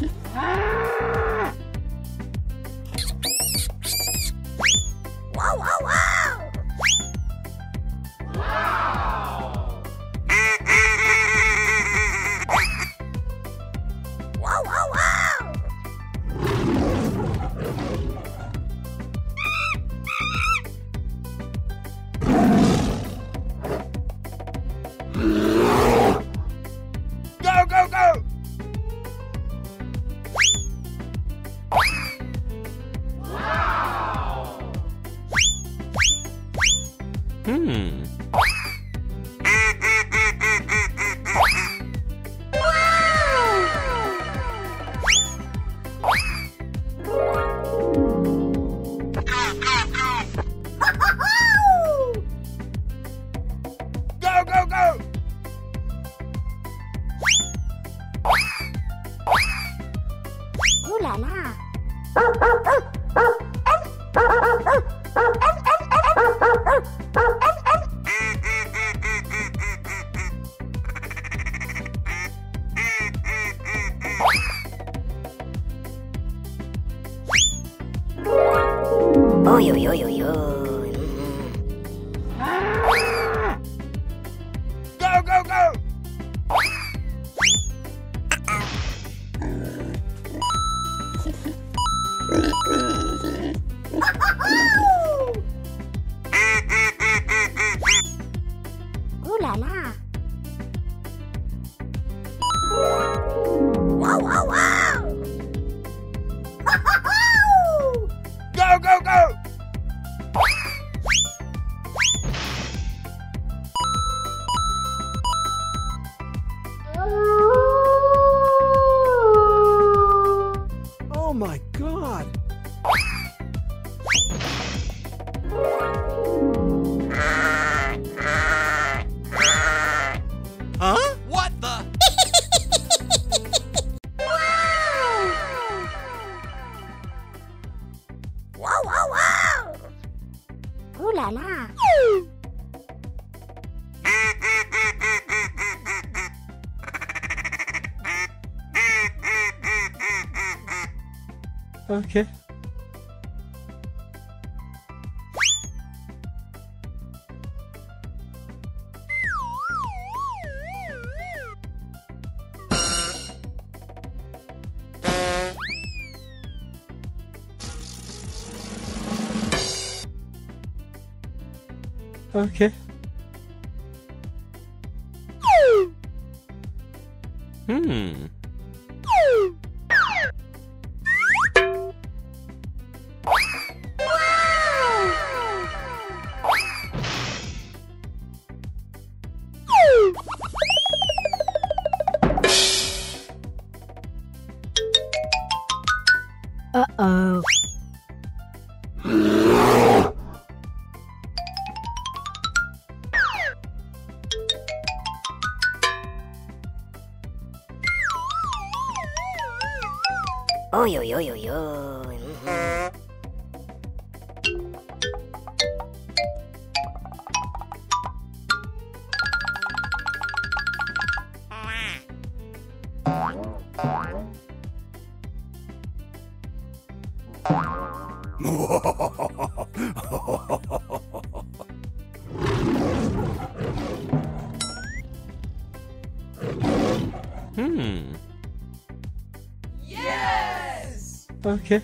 Go, go, go! Hmm. Go, go, go! Ooh la la! Ôi ôi ôi ôi ôi Go, go, go! Ooh la la! God! Huh? What the? Wow, wow, wow! Ooh la la! Okay. Okay. Hmm. おいおいおいおいおい、Hmm. Okay.